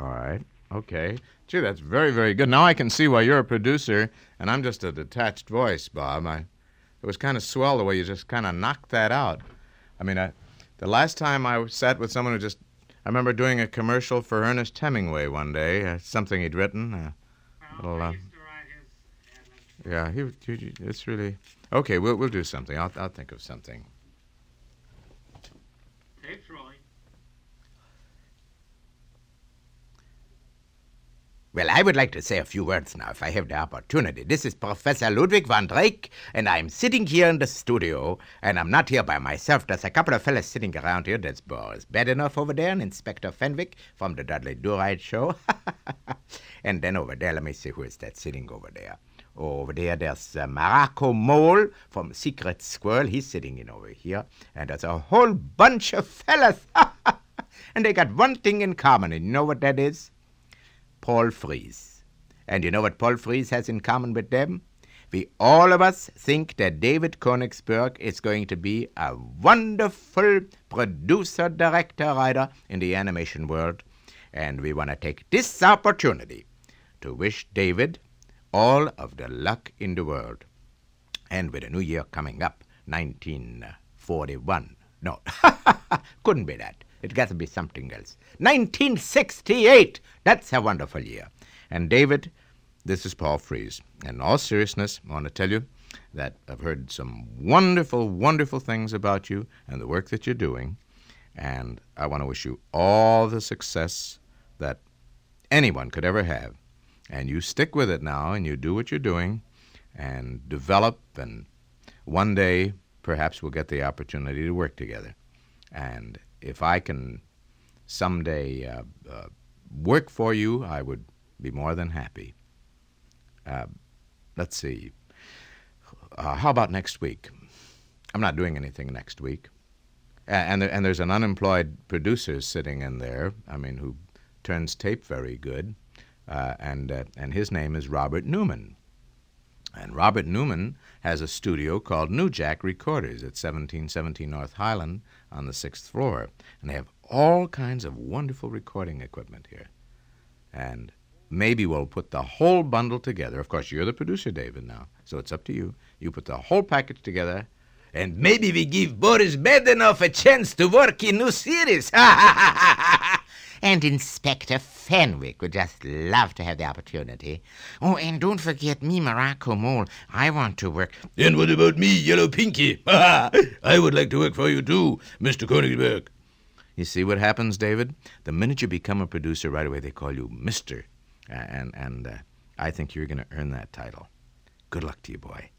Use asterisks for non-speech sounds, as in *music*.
All right. Okay. Gee, that's very, very good. Now I can see why you're a producer and I'm just a detached voice, Bob. I, it was kind of swell the way you just kind of knocked that out. I mean, I, the last time I sat with someone who just, I remember doing a commercial for Ernest Hemingway one day, uh, something he'd written. Uh, uh, yeah, he, he, it's really okay. We'll we'll do something. I'll I'll think of something. Well, I would like to say a few words now, if I have the opportunity. This is Professor Ludwig Von Drake, and I'm sitting here in the studio, and I'm not here by myself. There's a couple of fellas sitting around here. There's Boris Badenov over there, and Inspector Fenwick from the Dudley Do-Right Show. *laughs* and then over there, let me see who is that sitting over there. Over there, there's uh, Mole from Secret Squirrel. He's sitting in over here. And there's a whole bunch of fellas. *laughs* and they got one thing in common, and you know what that is? Paul Frees. And you know what Paul Frees has in common with them? We all of us think that David Koenigsberg is going to be a wonderful producer, director, writer in the animation world. And we want to take this opportunity to wish David all of the luck in the world. And with the new year coming up, 1941. No, *laughs* couldn't be that. It got to be something else. 1968! That's a wonderful year. And David, this is Paul Frees. In all seriousness, I want to tell you that I've heard some wonderful, wonderful things about you and the work that you're doing. And I want to wish you all the success that anyone could ever have. And you stick with it now and you do what you're doing and develop. And one day, perhaps we'll get the opportunity to work together. And if I can someday uh, uh, work for you, I would be more than happy. Uh, let's see. Uh, how about next week? I'm not doing anything next week. And, and there's an unemployed producer sitting in there, I mean, who turns tape very good. Uh, and, uh, and his name is Robert Newman. And Robert Newman has a studio called NewJack Recorders at 1717 North Highland on the sixth floor. And they have all kinds of wonderful recording equipment here. And maybe we'll put the whole bundle together. Of course, you're the producer, David, now, so it's up to you. You put the whole package together, and maybe we give Boris Badenov a chance to work in new series. *laughs* and Inspector Fenwick would just love to have the opportunity. Oh, and don't forget me, Morocco Mole. I want to work. And what about me, Yellowpinky? *laughs* I would like to work for you too, Mr. Koenigsberg. You see what happens, David? The minute you become a producer, right away they call you Mister, and and uh, I think you're going to earn that title. Good luck to you, boy.